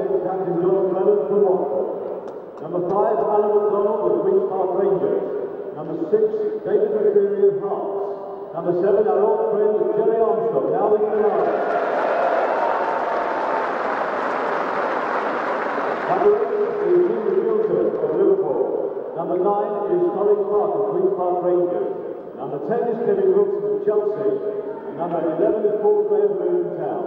big captain John Lennon from Watford. Number five, Alan McDonald of Queen's Park Rangers. Number six, David McCreery of Hearts. Number seven, our old friend Gerry Armstrong, now in the line. Number eight is Jim Newton of Liverpool. Number nine is Colin Clarke of Queen's Park Rangers. Number ten is Kevin Brooks of Chelsea. Number eleven is Paul Graham from Town.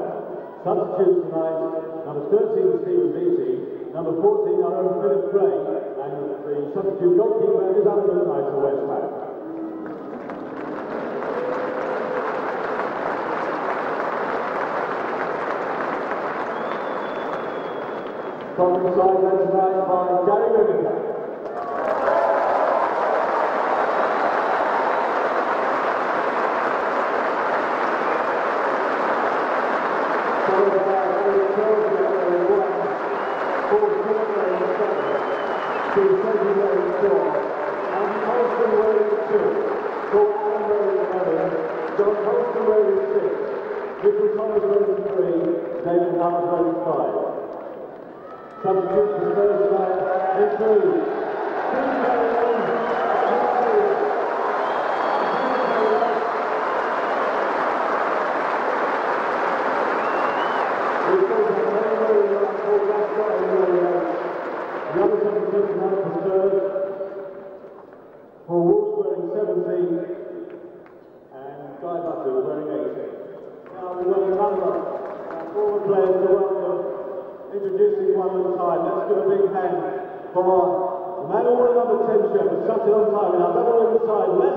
Substitutes tonight, number 13, Stephen Beattie, number 14, our own Philip Gray, and the substitute goalkeeper is Allen McKnight of West Ham. From the side, led tonight by Gary Lineker. door. And post and raise two. Go on and raise eleven. John post and raise six. Little Thomas raise three. David Thomas raise five. Substitutes for the first line include Tim Kelly. Let's give a big hand. For the man who wore number 10 shirt for such a long time. In our double inside, Les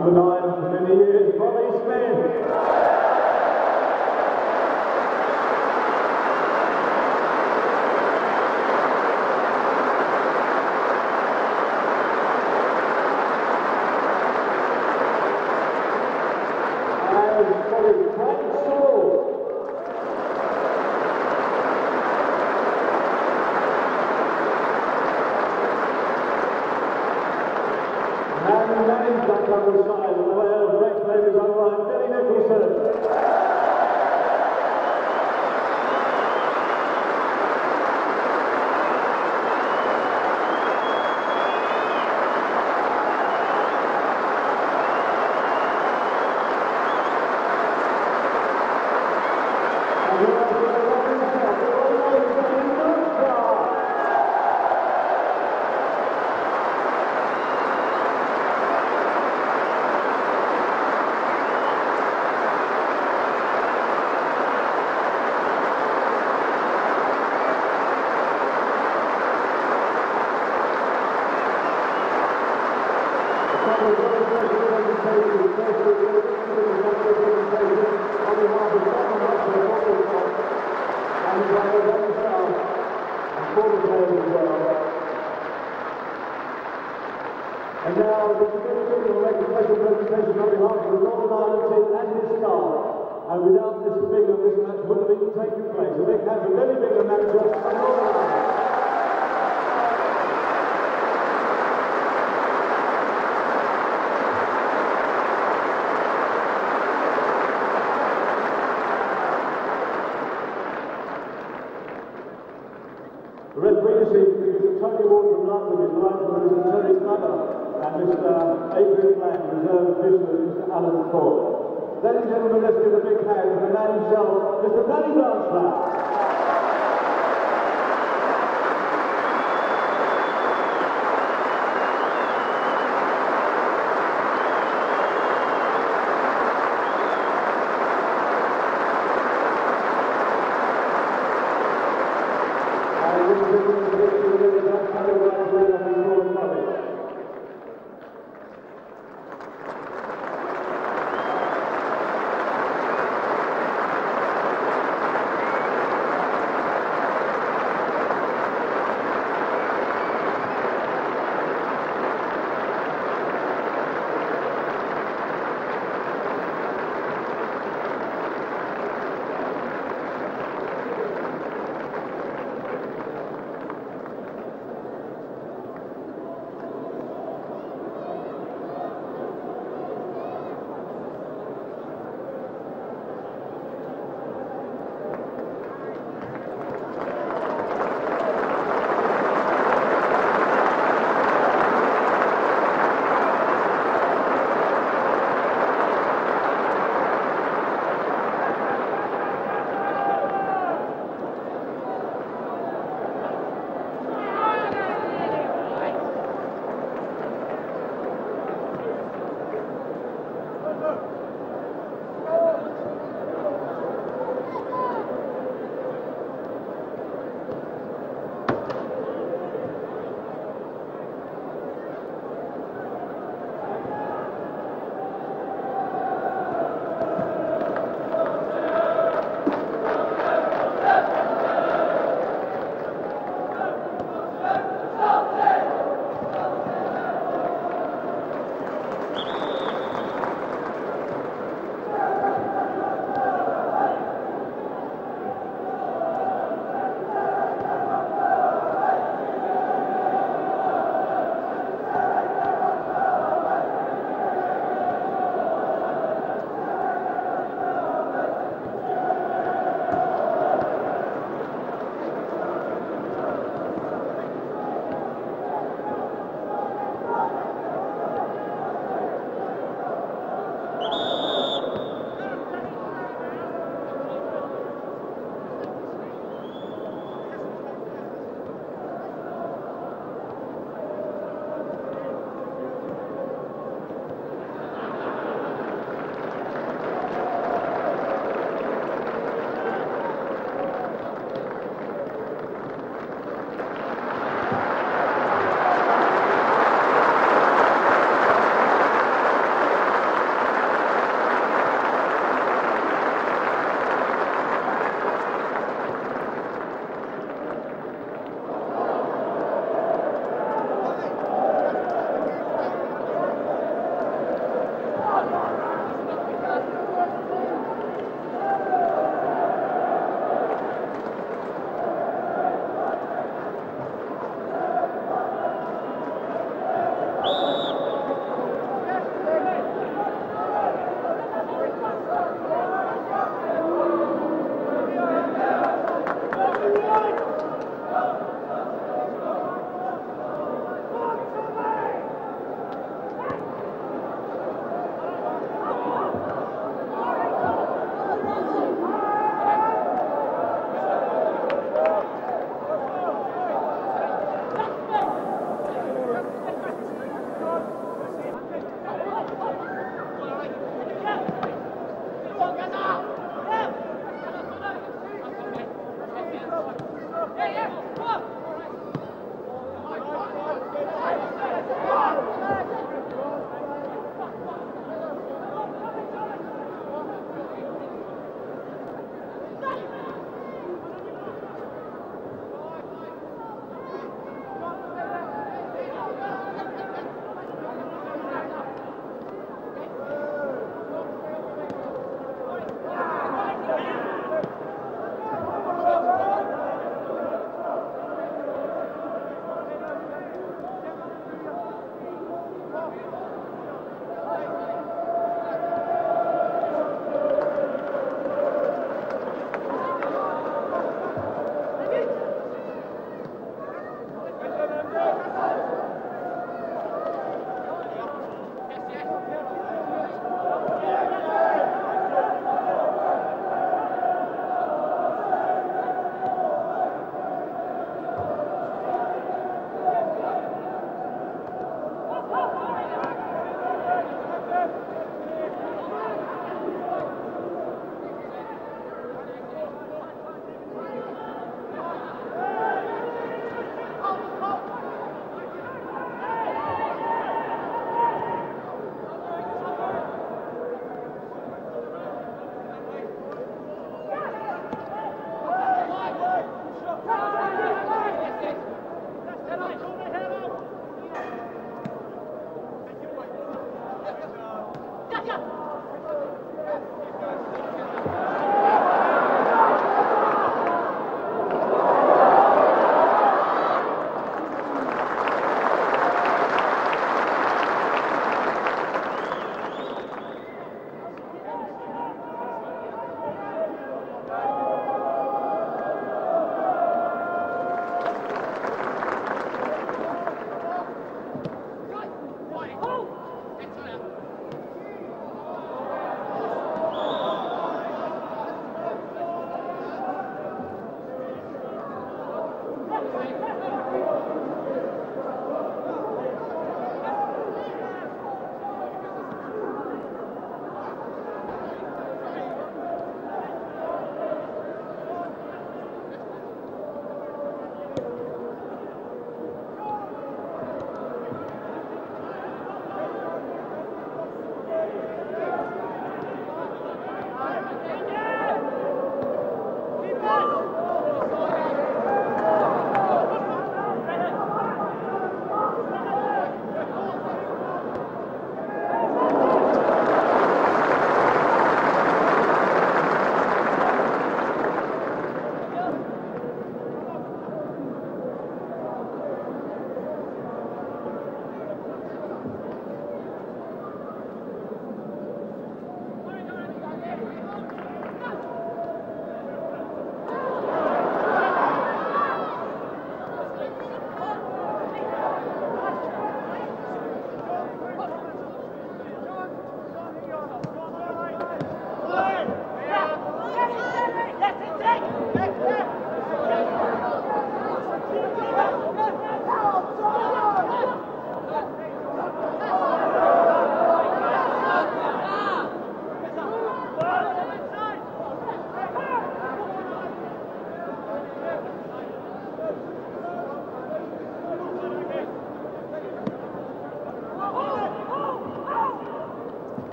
Number nine for many years, Bobby Smith. And Bobby Frank Saul. And managed that other side of the way of Rex Ladies Online, Billy Nicholson. And who else would have done himself? The all-known Billy Nicholson. And now, the Committee will make a special presentation on behalf of the Northern Ireland team and his staff. And without this Bingham, this match wouldn't have even taken place. A big Bingham, manager of Northern Ireland. The is Tony Ward from his Mr. Terry and Mr. Adrian Black. Alan. Ladies and gentlemen, let's give a big hand to the man Mr.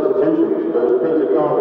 Substitutions for Peter Garner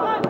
Thank you.